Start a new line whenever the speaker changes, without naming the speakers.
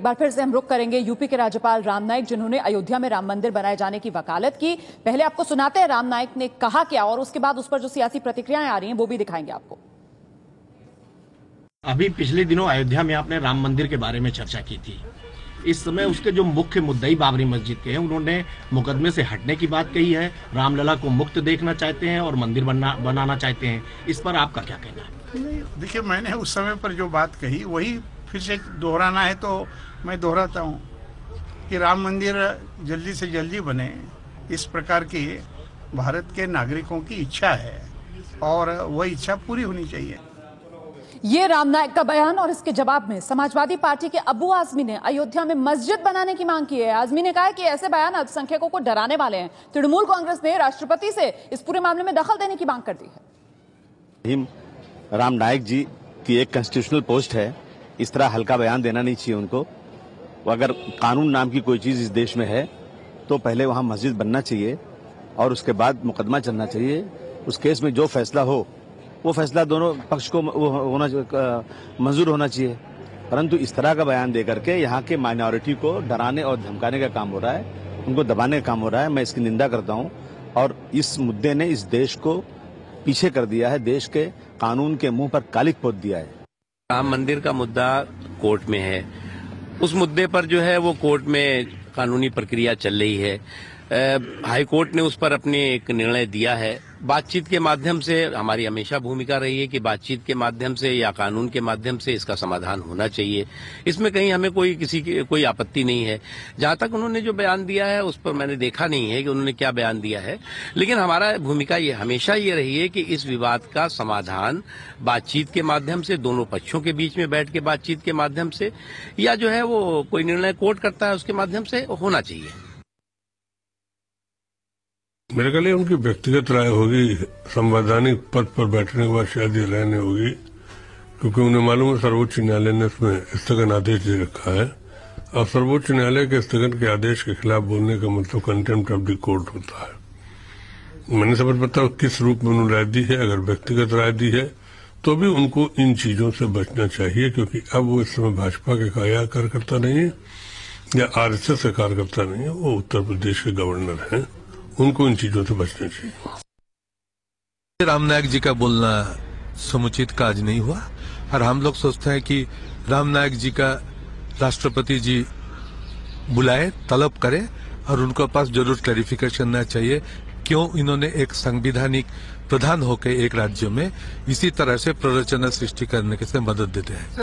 एक बार फिर से हम रुक करेंगे यूपी के राज्यपाल राम नाईक जिन्होंने अयोध्या में राम मंदिर बनाए जाने की वकालत की। पहले आपको सुनाते हैं राम नाईक ने कहा क्या और उसके बाद उस पर जो सियासी प्रतिक्रियाएँ आ रही हैं वो भी दिखाएँगे आपको।
अभी पिछले दिनों अयोध्या में आपने राम मंदिर के बारे में चर्चा की थी। इस समय उसके जो मुख्य मुद्दई बाबरी मस्जिद के हैं उन्होंने मुकदमे से हटने की बात कही है। रामलला को मुक्त देखना चाहते हैं और मंदिर बनना बनाना चाहते हैं। इस पर आपका क्या कहना है?
देखिए मैंने उस समय पर जो बात कही वही फिर से दोहराना है तो मैं दोहराता हूँ कि राम मंदिर जल्दी से जल्दी बने। इस प्रकार की भारत के नागरिकों की इच्छा है और वह इच्छा पूरी होनी चाहिए।
ये राम नायक का बयान और इसके जवाब में समाजवादी पार्टी के अबू आजमी ने अयोध्या में मस्जिद बनाने की मांग की है। आजमी ने कहा कि ऐसे बयान अल्पसंख्यकों को डराने वाले हैं। तृणमूल कांग्रेस ने राष्ट्रपति से इस पूरे मामले में दखल देने की मांग कर दी है।
भीम राम नायक जी की एक कॉन्स्टिट्यूशनल पोस्ट है। इस तरह हल्का बयान देना नहीं चाहिए उनको। वो अगर कानून नाम की कोई चीज़ इस देश में है तो पहले वहाँ मस्जिद बनना चाहिए और उसके बाद मुकदमा चलना चाहिए। उस केस में जो फैसला हो, वो फैसला दोनों पक्ष को होना मंजूर होना चाहिए। परंतु इस तरह का बयान दे करके यहाँ के माइनॉरिटी को डराने और धमकाने का काम हो रहा है, उनको दबाने का काम हो रहा है, मैं इसकी निंदा करता हूँ। और इस मुद्दे ने इस देश को पीछे कर दिया है, देश के कानून के मुँह पर कालिक पोत दिया है।
राम मंदिर का मुद्दा कोर्ट में है। उस मुद्दे पर जो है वो कोर्ट में कानूनी प्रक्रिया चल रही है। हाई कोर्ट ने उस पर अपने एक निर्णय दिया है। बातचीत के माध्यम से हमारी हमेशा भूमिका रही है कि बातचीत के माध्यम से या कानून के माध्यम से इसका समाधान होना चाहिए। इसमें कहीं हमें कोई किसी की, कोई आपत्ति नहीं है। जहाँ तक उन्होंने जो बयान दिया है, उस पर मैंने देखा नहीं है कि उन्होंने क्या बयान दिया है। लेकिन हमारा भूमिका ये हमेशा ये रही है कि इस विवाद का समाधान बातचीत के माध्यम से, दोनों पक्षों के बीच में बैठ के बातचीत के माध्यम से, या जो है वो कोई निर्णय कोर्ट करता है उसके माध्यम से होना चाहिए।
मेरे ख्याल उनकी व्यक्तिगत राय होगी, संवैधानिक पद पर बैठने के बाद शायद ये राय नहीं होगी, क्योंकि उन्हें मालूम है सर्वोच्च न्यायालय ने इसमें स्थगन आदेश दे रखा है। और सर्वोच्च न्यायालय के स्थगन के आदेश के खिलाफ बोलने का मतलब कंटेम्प्ट ऑफ़ द कोर्ट होता है। मैंने समझ पता किस रूप में उन्होंने राय दी है, अगर व्यक्तिगत राय दी है तो भी उनको इन चीज़ों से बचना चाहिए, क्योंकि अब वो इस समय भाजपा के कार्यकर्ता नहीं है, या आरएसएस का कार्यकर्ता नहीं है, वो उत्तर प्रदेश के गवर्नर हैं। उनको इन चीज़ों से बचना चाहिए।
राम नायक जी का बोलना समुचित काज नहीं हुआ और हम लोग सोचते हैं कि राम नायक जी का राष्ट्रपति जी बुलाए, तलब करे और उनके पास ज़रूर क्लैरिफिकेशन ना चाहिए। क्यों? इन्होंने एक संविधानिक प्रधान होकर एक राज्य में इसी तरह से प्ररचना सृष्टि करने के से मदद देते हैं।